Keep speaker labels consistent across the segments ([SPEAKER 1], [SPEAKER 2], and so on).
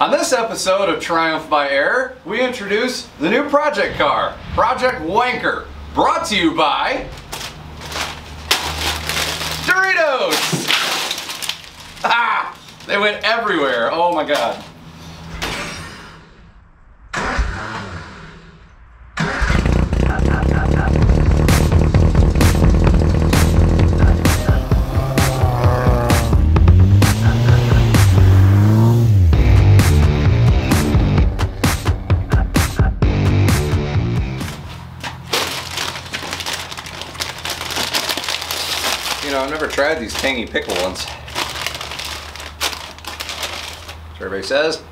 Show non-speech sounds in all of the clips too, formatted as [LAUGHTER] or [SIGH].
[SPEAKER 1] On this episode of Triumph by Error, we introduce the new project car, Project Wanker, brought to you by Doritos! Ah! They went everywhere, oh my god. Tried these tangy pickle ones. So everybody says.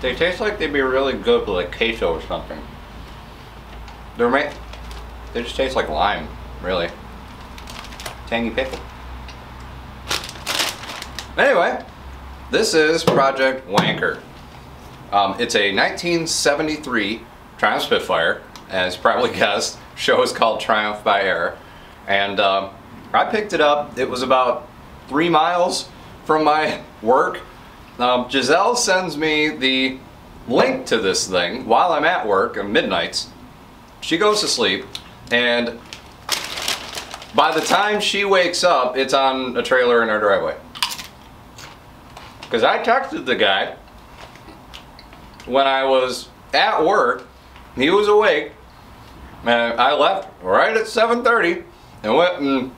[SPEAKER 1] They taste like they'd be really good with like queso or something. They're made, they just taste like lime, really. Tangy pickle. Anyway, this is Project Wanker. Um, it's a 1973 Triumph Spitfire, as you probably [LAUGHS] guessed. Show is called Triumph by Error, and um, I picked it up. It was about three miles from my [LAUGHS] work. Um, Giselle sends me the link to this thing while I'm at work at midnights. She goes to sleep, and by the time she wakes up, it's on a trailer in our driveway. Because I texted the guy when I was at work, he was awake, and I left right at 7.30 and went and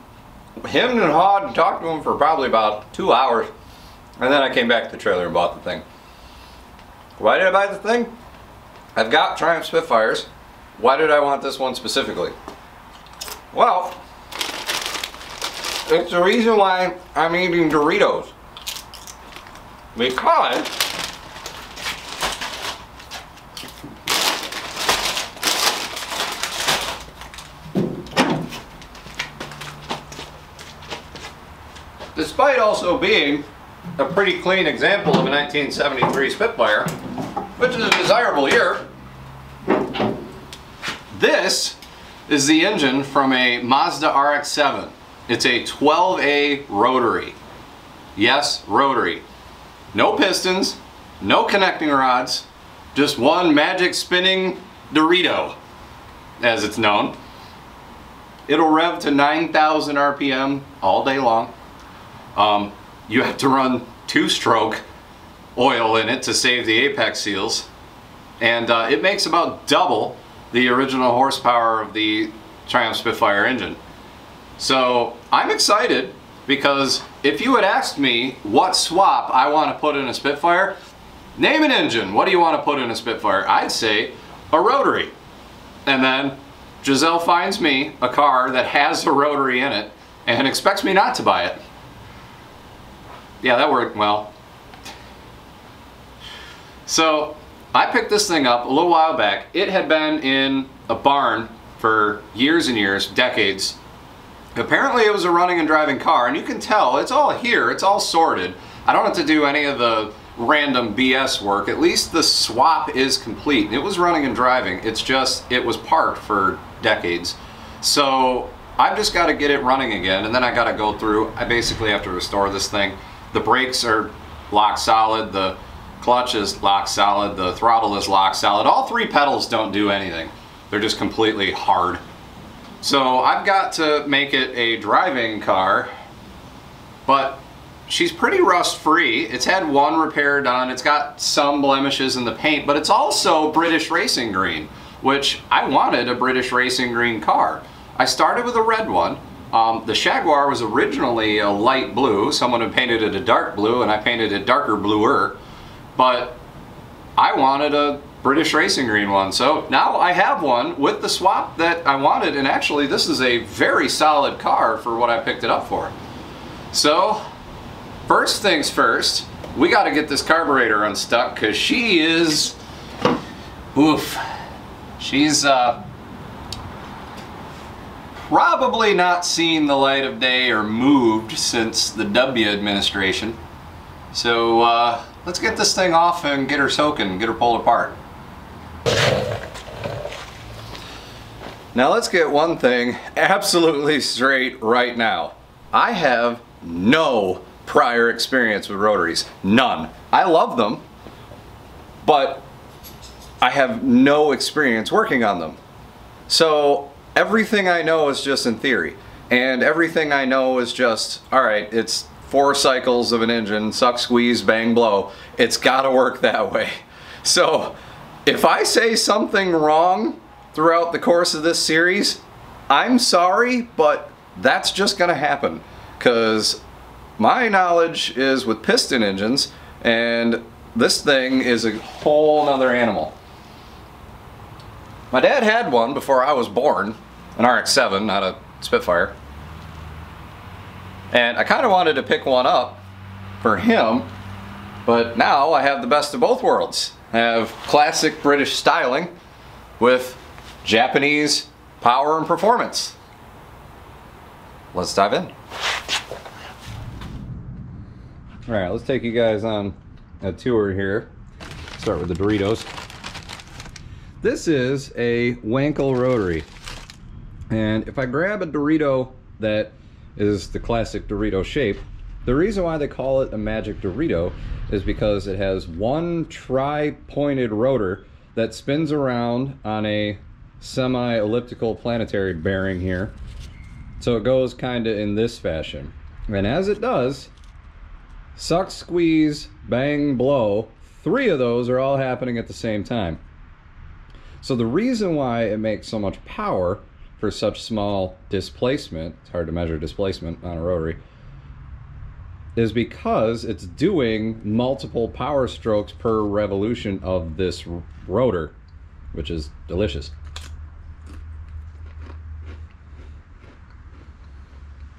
[SPEAKER 1] him and hawed and talked to him for probably about two hours, and then I came back to the trailer and bought the thing. Why did I buy the thing? I've got Triumph Spitfires. Why did I want this one specifically? Well, it's the reason why I'm eating Doritos. Because despite also being a pretty clean example of a 1973 Spitfire, which is a desirable year, this is the engine from a Mazda RX-7. It's a 12A rotary. Yes, rotary. No pistons, no connecting rods, just one magic spinning Dorito, as it's known. It'll rev to 9,000 RPM all day long. Um, you have to run two-stroke oil in it to save the apex seals. And uh, it makes about double the original horsepower of the Triumph Spitfire engine. So I'm excited because if you had asked me what swap I want to put in a Spitfire, name an engine, what do you want to put in a Spitfire? I'd say a rotary. And then Giselle finds me a car that has a rotary in it and expects me not to buy it. Yeah, that worked well. So I picked this thing up a little while back. It had been in a barn for years and years, decades. Apparently it was a running and driving car and you can tell it's all here, it's all sorted. I don't have to do any of the random BS work. At least the swap is complete. It was running and driving. It's just, it was parked for decades. So I've just got to get it running again and then I got to go through, I basically have to restore this thing. The brakes are lock solid, the clutch is lock solid, the throttle is lock solid. All three pedals don't do anything. They're just completely hard. So I've got to make it a driving car, but she's pretty rust free. It's had one repair done. It's got some blemishes in the paint, but it's also British racing green, which I wanted a British racing green car. I started with a red one. Um, the Shaguar was originally a light blue. Someone had painted it a dark blue and I painted it darker bluer. But I wanted a British Racing Green one. So now I have one with the swap that I wanted and actually this is a very solid car for what I picked it up for. So first things first, we got to get this carburetor unstuck because she is, oof, she's uh, probably not seen the light of day or moved since the W administration. So uh, let's get this thing off and get her soaking, get her pulled apart. Now let's get one thing [LAUGHS] absolutely straight right now. I have no prior experience with rotaries. None. I love them, but I have no experience working on them. So everything I know is just in theory. And everything I know is just, all right, it's four cycles of an engine, suck, squeeze, bang, blow. It's gotta work that way. [LAUGHS] So if I say something wrong throughout the course of this series, I'm sorry, but that's just gonna happen. Cause my knowledge is with piston engines and this thing is a whole nother animal. My dad had one before I was born, an RX-7, not a Spitfire. And I kind of wanted to pick one up for him, but now I have the best of both worlds. I have classic British styling with Japanese power and performance. Let's dive in. All right, let's take you guys on a tour here. Start with the Doritos. This is a Wankel rotary. And if I grab a Dorito that is the classic Dorito shape, the reason why they call it a magic Dorito is because it has one tri-pointed rotor that spins around on a semi-elliptical planetary bearing here. So it goes kind of in this fashion. And as it does, suck, squeeze, bang, blow, three of those are all happening at the same time. So the reason why it makes so much power for such small displacement, it's hard to measure displacement on a rotary, is because it's doing multiple power strokes per revolution of this rotor, which is delicious.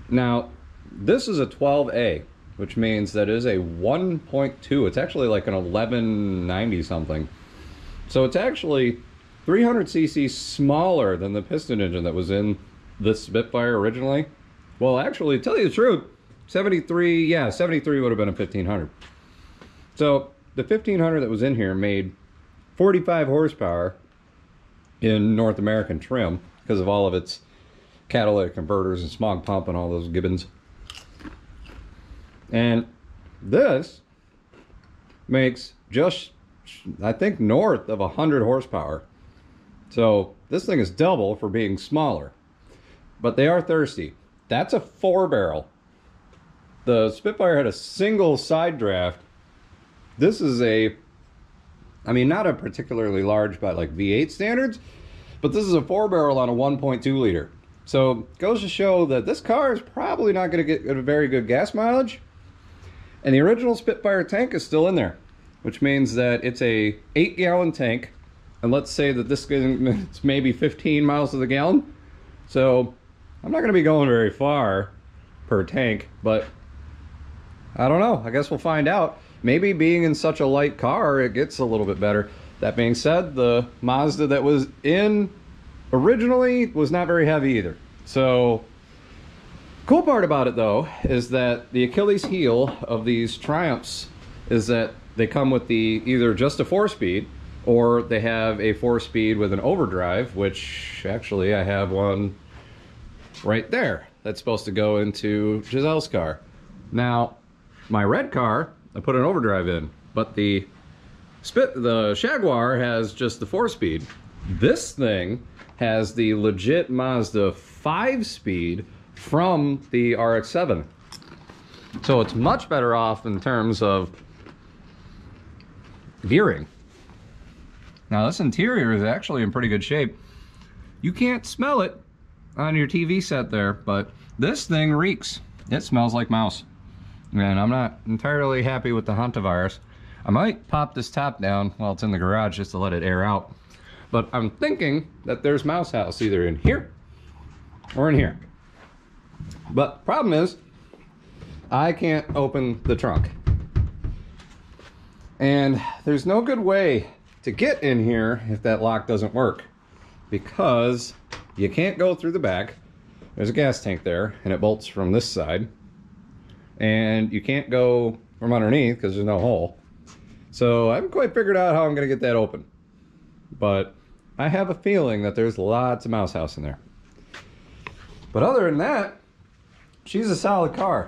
[SPEAKER 1] Now, this is a 12A, which means that is a 1.2. It's actually like an 1190 something. So it's actually 300cc smaller than the piston engine that was in the Spitfire originally. Well, actually, tell you the truth, 73, yeah, 73 would have been a 1500. So the 1500 that was in here made 45 horsepower in North American trim because of all of its catalytic converters and smog pump and all those gibbons. And this makes just, I think, north of 100 horsepower. So this thing is double for being smaller. But they are thirsty. That's a four barrel. The Spitfire had a single side draft. This is a, I mean, not a particularly large by like V8 standards, but this is a four barrel on a 1.2 liter. So goes to show that this car is probably not going to get a very good gas mileage. And the original Spitfire tank is still in there, which means that it's a eight gallon tank and let's say that this is maybe 15 miles to the gallon. So I'm not going to be going very far per tank, but I don't know. I guess we'll find out. Maybe being in such a light car, it gets a little bit better. That being said, the Mazda that was in originally was not very heavy either. So cool part about it though is that the Achilles heel of these Triumphs is that they come with the either just a four speed or they have a four speed with an overdrive, which actually I have one right there that's supposed to go into Giselle's car. Now, my red car, I put an overdrive in, but the Spit, the Shaguar has just the four speed. This thing has the legit Mazda five speed from the RX-7. So it's much better off in terms of gearing. Now this interior is actually in pretty good shape. You can't smell it on your TV set there, but this thing reeks. It smells like mouse. And I'm not entirely happy with the hantavirus. I might pop this top down while it's in the garage just to let it air out. But I'm thinking that there's mouse house either in here or in here. But problem is, I can't open the trunk. And there's no good way to get in here if that lock doesn't work because you can't go through the back. There's a gas tank there and it bolts from this side. And you can't go from underneath because there's no hole. So I haven't quite figured out how I'm going to get that open. But I have a feeling that there's lots of mouse house in there. But other than that, she's a solid car.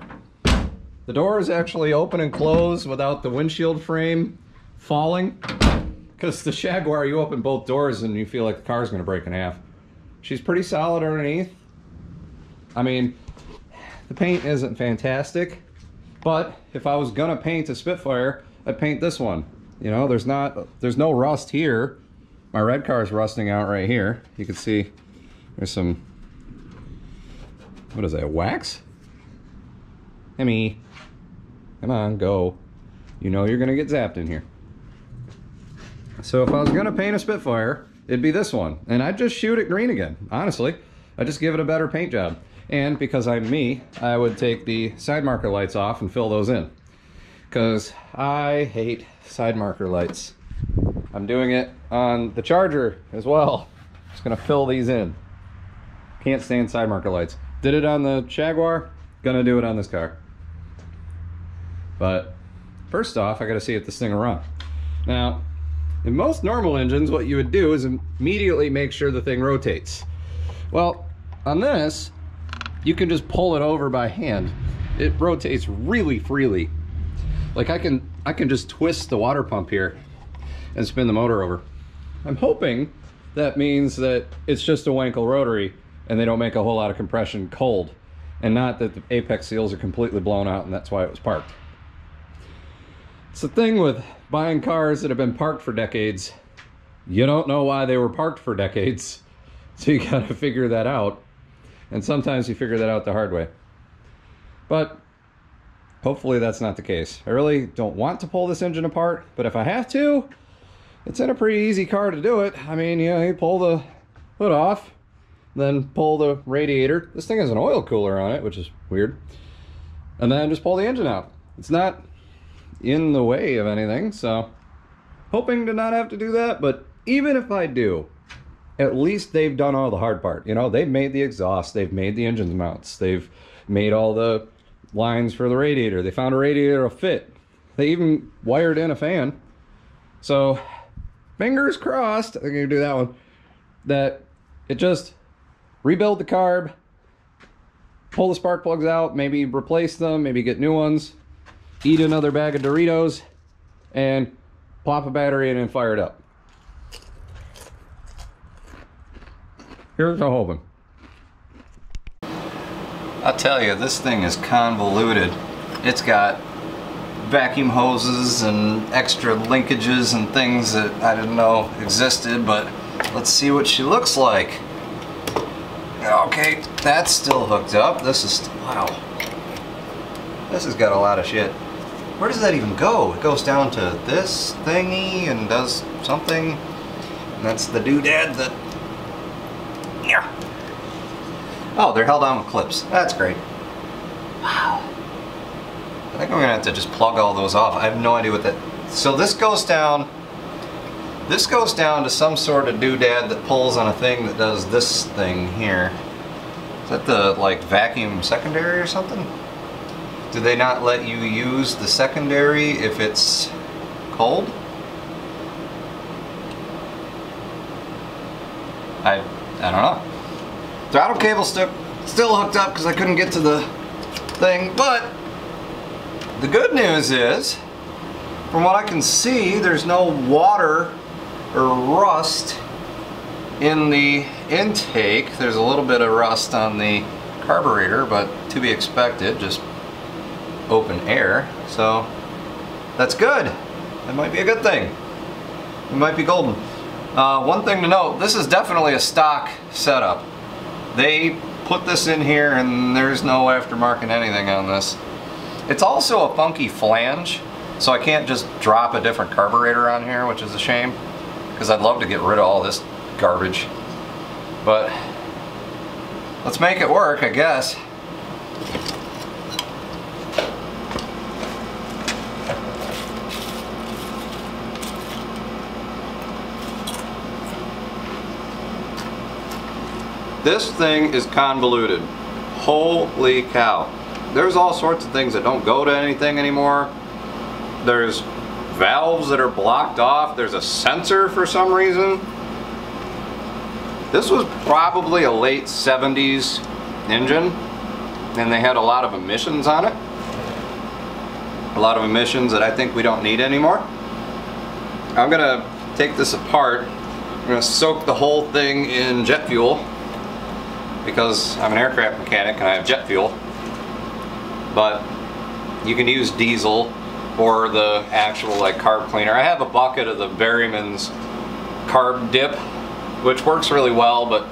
[SPEAKER 1] The door is actually open and closed without the windshield frame falling. Because the Shaguar, you open both doors and you feel like the car's going to break in half. She's pretty solid underneath. I mean, the paint isn't fantastic, but if I was gonna paint a Spitfire, I'd paint this one. You know, there's not, there's no rust here. My red car is rusting out right here. You can see there's some, what is that, wax? Emmy, come on, go. You know you're gonna get zapped in here. So if I was gonna paint a Spitfire, it'd be this one. And I'd just shoot it green again, honestly. I'd just give it a better paint job. And because I'm me, I would take the side marker lights off and fill those in. Because I hate side marker lights. I'm doing it on the Charger as well. Just gonna fill these in. Can't stand side marker lights. Did it on the Shaguar, gonna do it on this car. But first off, I gotta see if this thing will run. Now, in most normal engines, what you would do is immediately make sure the thing rotates. Well, on this, you can just pull it over by hand. It rotates really freely. Like I can, I can just twist the water pump here and spin the motor over. I'm hoping that means that it's just a Wankel rotary and they don't make a whole lot of compression cold and not that the apex seals are completely blown out and that's why it was parked. It's the thing with buying cars that have been parked for decades. You don't know why they were parked for decades. [LAUGHS] So you gotta figure that out. And sometimes you figure that out the hard way. But hopefully that's not the case. I really don't want to pull this engine apart, but if I have to, it's in a pretty easy car to do it. I mean, you know, you pull the hood off, then pull the radiator. This thing has an oil cooler on it, which is weird. And then just pull the engine out. It's not in the way of anything, so hoping to not have to do that, but even if I do, at least they've done all the hard part. You know, they've made the exhaust, they've made the engine mounts, they've made all the lines for the radiator. They found a radiator to fit. They even wired in a fan. So, fingers crossed, I'm gonna do that one, that it just rebuild the carb, pull the spark plugs out, maybe replace them, maybe get new ones, eat another bag of Doritos, and plop a battery in and fire it up. Here's the hoping. I'll tell you, this thing is convoluted. It's got vacuum hoses and extra linkages and things that I didn't know existed, but let's see what she looks like. Okay, that's still hooked up. This is, wow. This has got a lot of shit. Where does that even go? It goes down to this thingy and does something. And that's the doodad that yeah. Oh, they're held on with clips. That's great. Wow. I think I'm gonna have to just plug all those off. I have no idea what that... So this goes down... This goes down to some sort of doodad that pulls on a thing that does this thing here. Is that the, like, vacuum secondary or something? Do they not let you use the secondary if it's cold? I I don't know. Throttle cable still still hooked up because I couldn't get to the thing, but the good news is, from what I can see, there's no water or rust in the intake. There's a little bit of rust on the carburetor, but to be expected, just open air. So that's good. That might be a good thing. It might be golden. Uh, one thing to note, this is definitely a stock setup. They put this in here and there's no aftermarket anything on this. It's also a funky flange, so I can't just drop a different carburetor on here, which is a shame, because I'd love to get rid of all this garbage. But let's make it work, I guess. This thing is convoluted. Holy cow. There's all sorts of things that don't go to anything anymore. There's valves that are blocked off. There's a sensor for some reason. This was probably a late 70s engine and they had a lot of emissions on it. A lot of emissions that I think we don't need anymore. I'm gonna take this apart. I'm gonna soak the whole thing in jet fuel because I'm an aircraft mechanic and I have jet fuel. But you can use diesel or the actual like carb cleaner. I have a bucket of the Berryman's carb dip, which works really well, but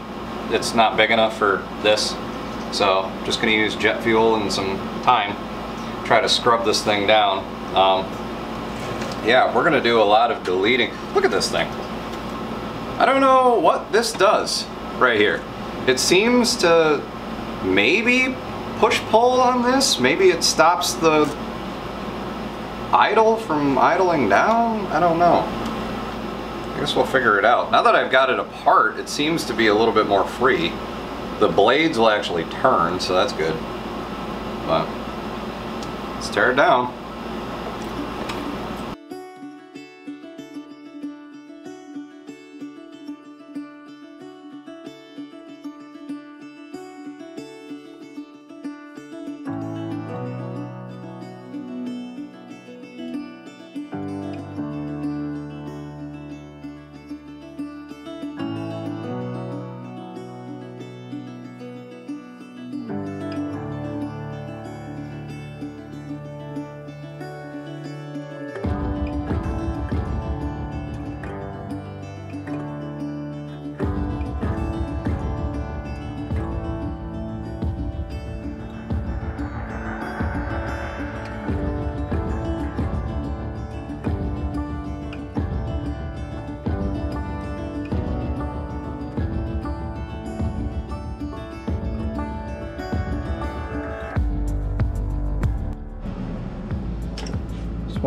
[SPEAKER 1] it's not big enough for this. So just gonna use jet fuel and some time, try to scrub this thing down. Um, yeah, we're gonna do a lot of deleting. Look at this thing. I don't know what this does right here. It seems to maybe push pull on this. Maybe it stops the idle from idling down. I don't know. I guess we'll figure it out. Now that I've got it apart, it seems to be a little bit more free. The blades will actually turn, so that's good. But let's tear it down.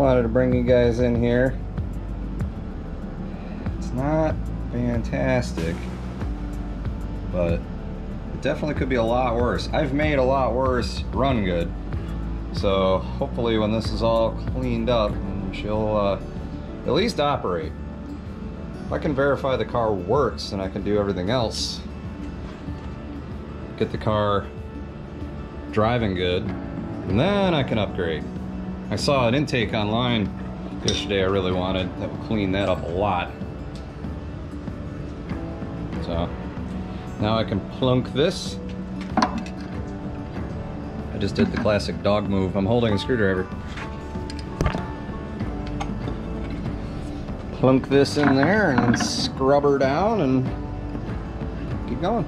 [SPEAKER 1] Wanted to bring you guys in here. It's not fantastic, but it definitely could be a lot worse. I've made a lot worse run good. So hopefully when this is all cleaned up, she'll uh, at least operate. If I can verify the car works, then I can do everything else. Get the car driving good, and then I can upgrade. I saw an intake online yesterday I really wanted that would clean that up a lot. So now I can plunk this. I just did the classic dog move. I'm holding a screwdriver. Plunk this in there and scrub her down and keep going.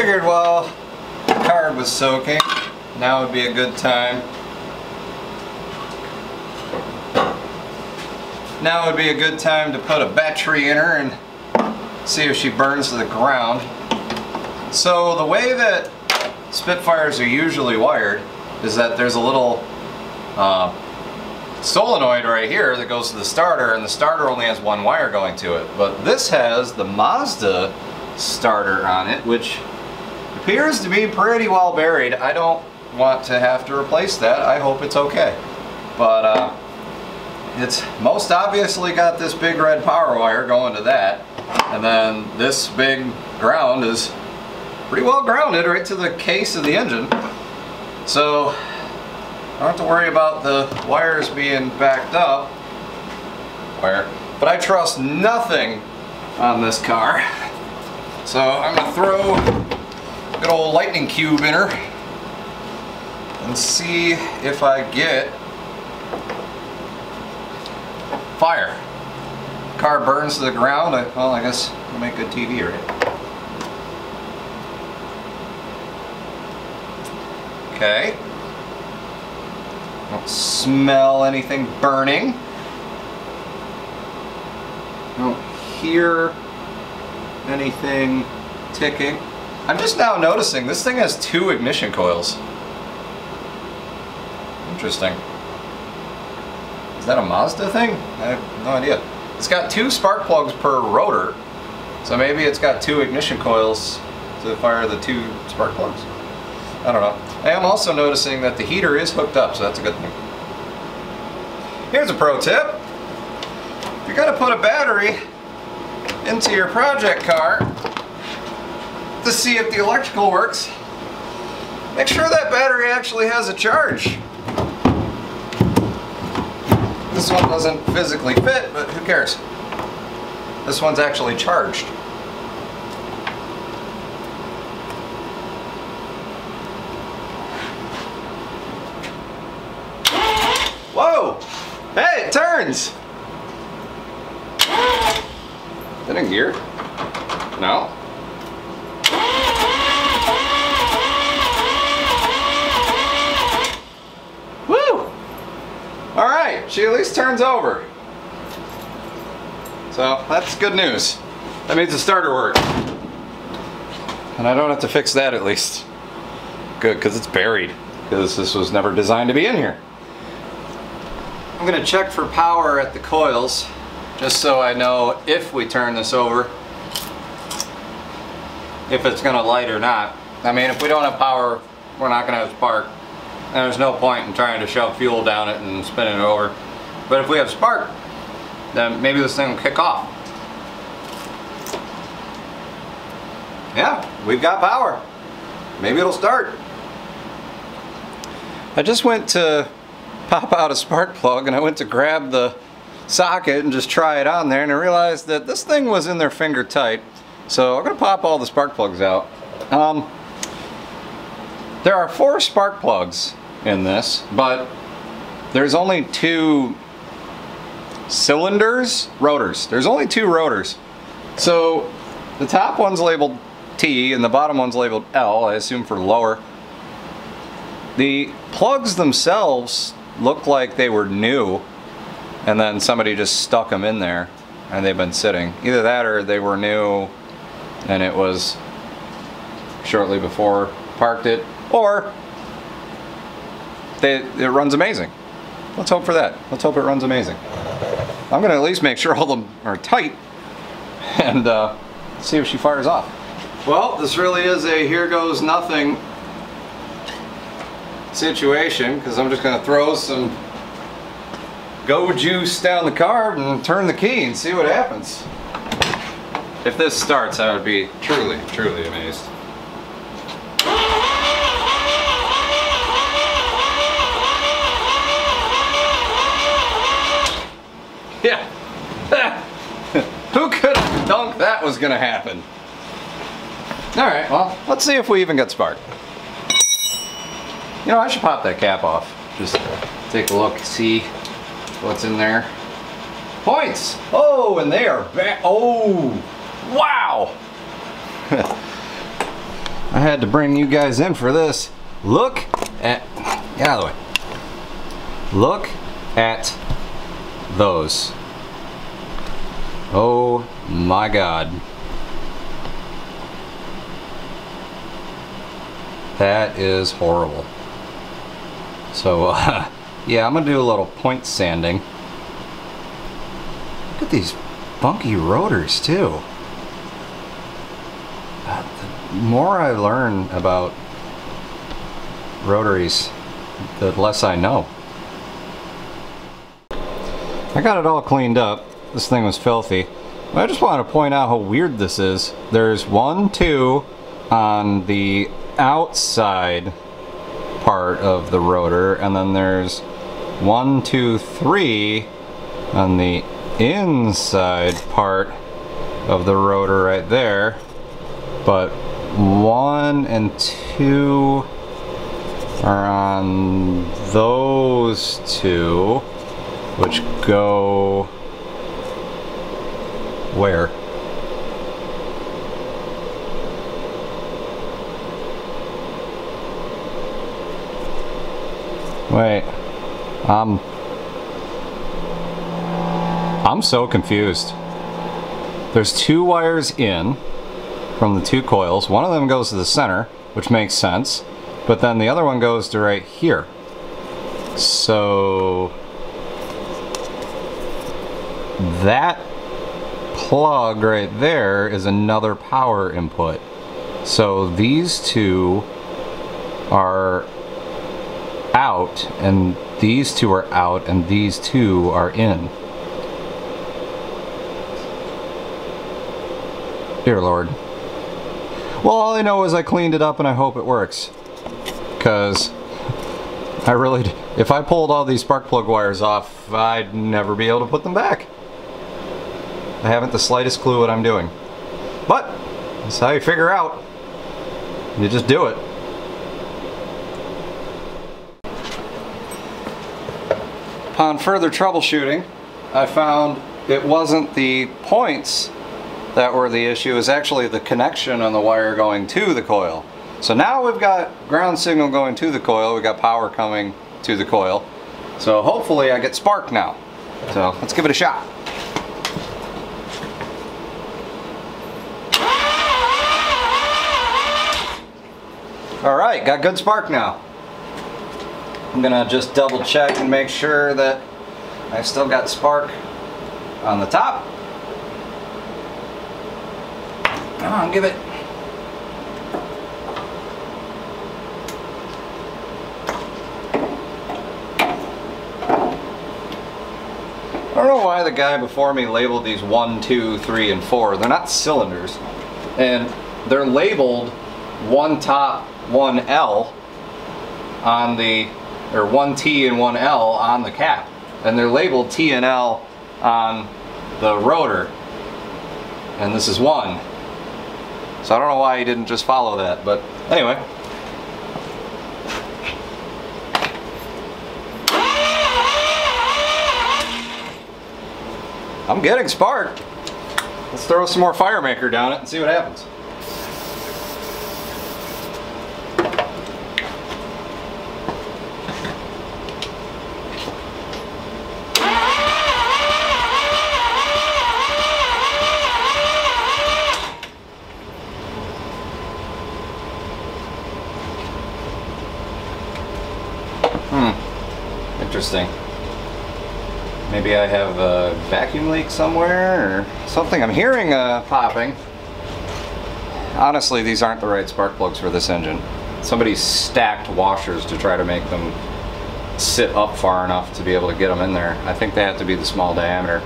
[SPEAKER 1] Figured while the carb was soaking, now would be a good time. Now would be a good time to put a battery in her and see if she burns to the ground. So the way that Spitfires are usually wired is that there's a little uh, solenoid right here that goes to the starter and the starter only has one wire going to it. But this has the Mazda starter on it, which appears to be pretty well buried. I don't want to have to replace that. I hope it's okay. But uh, it's most obviously got this big red power wire going to that. And then this big ground is pretty well grounded right to the case of the engine. So I don't have to worry about the wires being backed up. Wire. But I trust nothing on this car. [LAUGHS] So I'm gonna throw a good old lightning cube in her and see if I get fire. Car burns to the ground, I, well I guess I'll make good TV, right? Okay. Don't smell anything burning. Don't hear anything ticking. I'm just now noticing this thing has two ignition coils. Interesting. Is that a Mazda thing? I have no idea. It's got two spark plugs per rotor, so maybe it's got two ignition coils to fire the two spark plugs. I don't know. I am also noticing that the heater is hooked up, so that's a good thing. Here's a pro tip. If you're going to put a battery into your project car to see if the electrical works, make sure that battery actually has a charge. This one doesn't physically fit, but who cares? This one's actually charged. Whoa! Hey, it turns! Is that in gear? No? Woo! Alright, she at least turns over. So, that's good news. That means the starter worked. And I don't have to fix that at least. Good, because it's buried. Because this was never designed to be in here. I'm going to check for power at the coils just so I know if we turn this over if it's going to light or not. I mean if we don't have power we're not going to have spark and there's no point in trying to shove fuel down it and spinning it over. But if we have spark then maybe this thing will kick off. Yeah, we've got power. Maybe it'll start. I just went to pop out a spark plug and I went to grab the socket and just try it on there and I realized that this thing was in there finger tight. So I'm to pop all the spark plugs out. Um, there are four spark plugs in this, but there's only two cylinders, rotors. There's only two rotors. So the top one's labeled T and the bottom one's labeled L, I assume for lower. The plugs themselves look like they were new and then somebody just stuck them in there and they've been sitting. Either that or they were new and it was shortly before parked it or they, it runs amazing. Let's hope for that. Let's hope it runs amazing. I'm gonna at least make sure all of them are tight and uh, see if she fires off. Well, this really is a here goes nothing situation because I'm just gonna throw some go juice down the carb and turn the key and see what happens. If this starts, I would be truly, truly amazed. Yeah. Who could have thunk that was gonna happen? Alright, well, let's see if we even get spark. You know, I should pop that cap off. Just take a look, see what's in there. Points! Oh, and they are back. Oh, wow! [LAUGHS] I had to bring you guys in for this. Look at, get out of the way. Look at those. Oh my God. That is horrible. So, [LAUGHS] uh, yeah, I'm gonna do a little point sanding. Look at these funky rotors too. The more I learn about rotaries, the less I know. I got it all cleaned up. This thing was filthy. I just want to point out how weird this is. There's one, two on the outside part of the rotor, and then there's one, two, three on the inside part of the rotor right there. But one and two are on those two, which go where? Wait, um, I'm so confused. There's two wires in from the two coils. One of them goes to the center, which makes sense, but then the other one goes to right here. So that plug right there is another power input. So these two are out and these two are out and these two are in. Dear Lord. Well, all I know is I cleaned it up and I hope it works. Because I really, if I pulled all these spark plug wires off, I'd never be able to put them back. I haven't the slightest clue what I'm doing. But, that's how you figure out. You just do it. Upon further troubleshooting, I found it wasn't the points that were the issue, it was actually the connection on the wire going to the coil. So now we've got ground signal going to the coil, we've got power coming to the coil. So hopefully I get spark now. So let's give it a shot. All right, got good spark now. I'm gonna just double check and make sure that I still got spark on the top. Come on, give it. I don't know why the guy before me labeled these one, two, three, and four. They're not cylinders. And they're labeled one top, one L on the, or one T and one L on the cap. And they're labeled T and L on the rotor. And this is one. So I don't know why he didn't just follow that, but anyway. I'm getting spark. Let's throw some more Firemaker down it and see what happens. Interesting. Maybe I have a vacuum leak somewhere or something. I'm hearing uh, popping. Honestly, these aren't the right spark plugs for this engine. Somebody stacked washers to try to make them sit up far enough to be able to get them in there. I think they have to be the small diameter.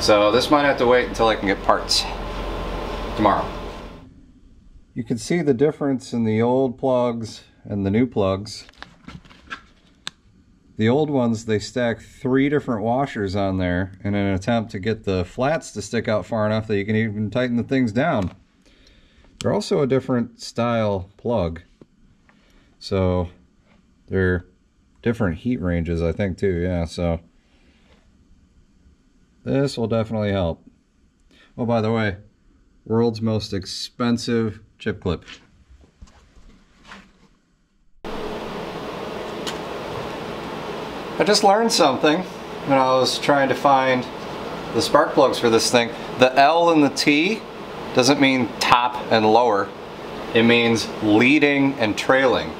[SPEAKER 1] So this might have to wait until I can get parts tomorrow. You can see the difference in the old plugs and the new plugs. The old ones, they stack three different washers on there in an attempt to get the flats to stick out far enough that you can even tighten the things down. They're also a different style plug. So they're different heat ranges, I think, too. Yeah, so this will definitely help. Oh, by the way, world's most expensive chip clip. I just learned something when I was trying to find the spark plugs for this thing. The L and the T doesn't mean top and lower. It means leading and trailing.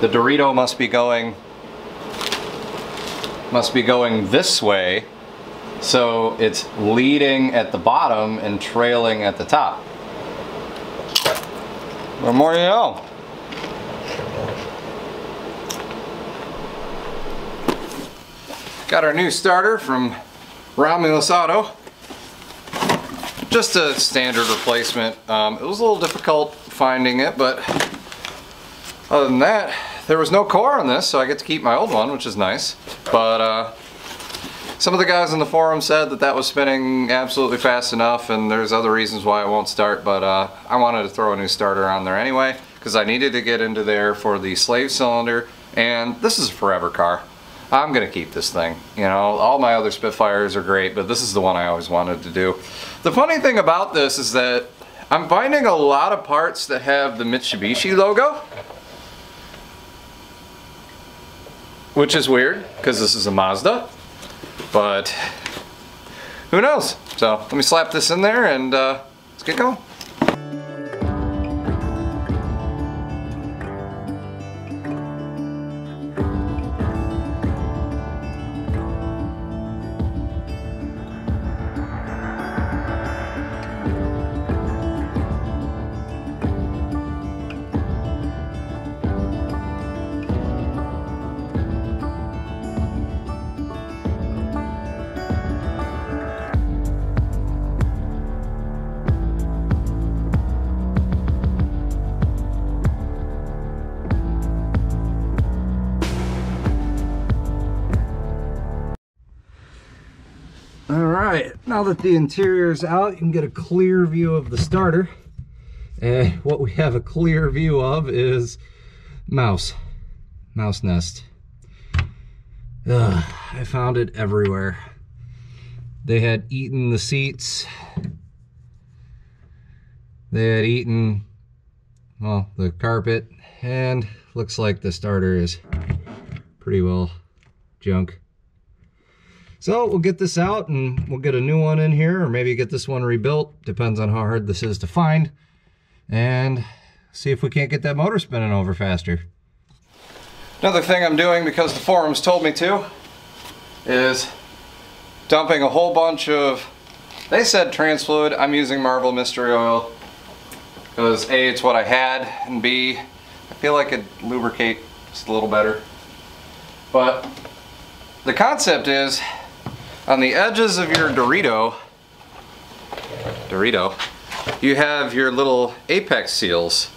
[SPEAKER 1] The Dorito must be going must be going this way so it's leading at the bottom and trailing at the top. The more you know. Got our new starter from Romulus Auto. Just a standard replacement. Um, it was a little difficult finding it, but other than that, there was no core on this, so I get to keep my old one, which is nice. But uh, some of the guys in the forum said that that was spinning absolutely fast enough, and there's other reasons why it won't start, but uh, I wanted to throw a new starter on there anyway, because I needed to get into there for the slave cylinder, and this is a forever car. I'm gonna keep this thing. You know, all my other Spitfires are great, but this is the one I always wanted to do. The funny thing about this is that I'm finding a lot of parts that have the Mitsubishi logo. Which is weird, because this is a Mazda. But, who knows? So, let me slap this in there and uh, let's get going. Now that the interior is out, you can get a clear view of the starter. And what we have a clear view of is mouse, mouse nest. Ugh, I found it everywhere. They had eaten the seats. They had eaten, well, the carpet. And looks like the starter is pretty well junk. So we'll get this out and we'll get a new one in here or maybe get this one rebuilt. Depends on how hard this is to find. And see if we can't get that motor spinning over faster. Another thing I'm doing because the forums told me to is dumping a whole bunch of, they said trans fluid, I'm using Marvel Mystery Oil because A, it's what I had, and B, I feel like it lubricate just a little better. But the concept is on the edges of your Dorito, Dorito, you have your little apex seals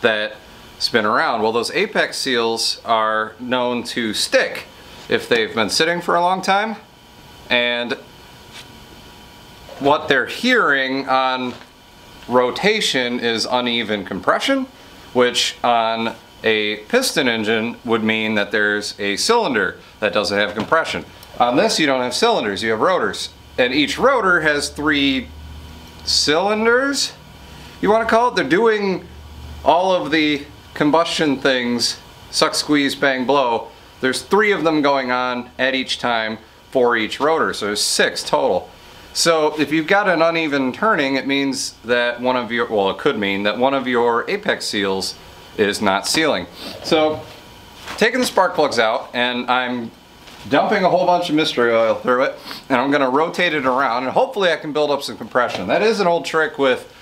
[SPEAKER 1] that spin around. Well, those apex seals are known to stick if they've been sitting for a long time. And what they're hearing on rotation is uneven compression, which on a piston engine would mean that there's a cylinder that doesn't have compression. On this you don't have cylinders, you have rotors. And each rotor has three cylinders, you want to call it? They're doing all of the combustion things, suck, squeeze, bang, blow. There's three of them going on at each time for each rotor, so there's six total. So if you've got an uneven turning, it means that one of your, well it could mean that one of your apex seals is not sealing. So taking the spark plugs out and I'm dumping a whole bunch of mystery oil through it and I'm going to rotate it around and hopefully I can build up some compression. That is an old trick with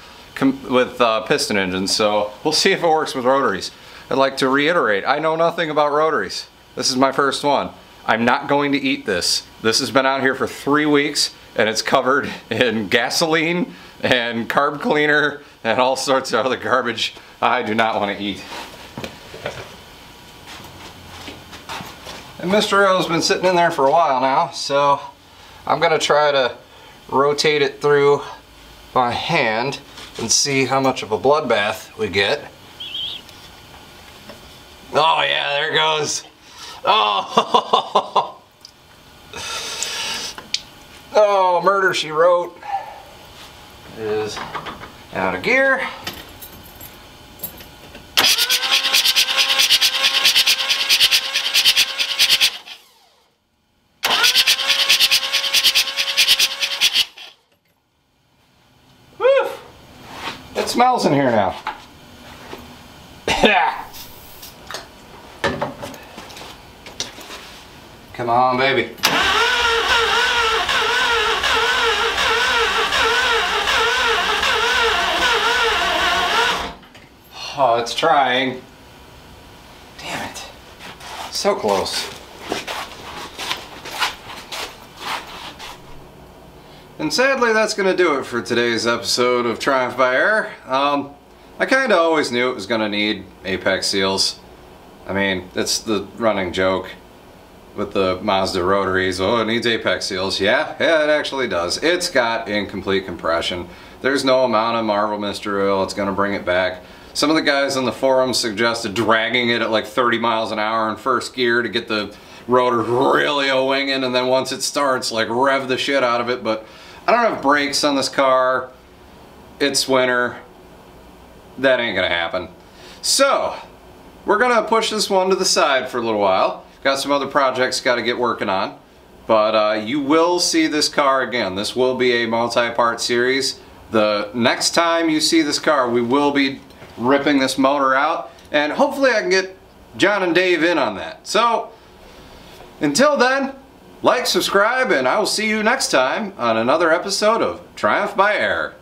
[SPEAKER 1] with uh, piston engines so we'll see if it works with rotaries. I'd like to reiterate I know nothing about rotaries. This is my first one. I'm not going to eat this. This has been out here for three weeks and it's covered [LAUGHS] in gasoline and carb cleaner and all sorts of other garbage I do not want to eat. And Mr. O's been sitting in there for a while now, so I'm gonna try to rotate it through by hand and see how much of a bloodbath we get. Oh yeah, there it goes. Oh, [LAUGHS] oh, murder she wrote is out of gear. Smells in here now. Come on, baby. Oh, it's trying. Damn it. So close. And sadly, that's going to do it for today's episode of Triumph by Error. Um, I kind of always knew it was going to need apex seals. I mean, it's the running joke with the Mazda rotaries. Oh, it needs apex seals. Yeah, yeah, it actually does. It's got incomplete compression. There's no amount of Marvel Mystery Oil. It's going to bring it back. Some of the guys on the forums suggested dragging it at like 30 miles an hour in first gear to get the rotor really a winging and then once it starts like rev the shit out of it but I don't have brakes on this car. It's winter. That ain't gonna happen. So we're gonna push this one to the side for a little while. Got some other projects got to get working on. But uh, you will see this car again. This will be a multi-part series. The next time you see this car we will be ripping this motor out. And hopefully I can get John and Dave in on that. So until then, like, subscribe, and I will see you next time on another episode of Triumph by Error.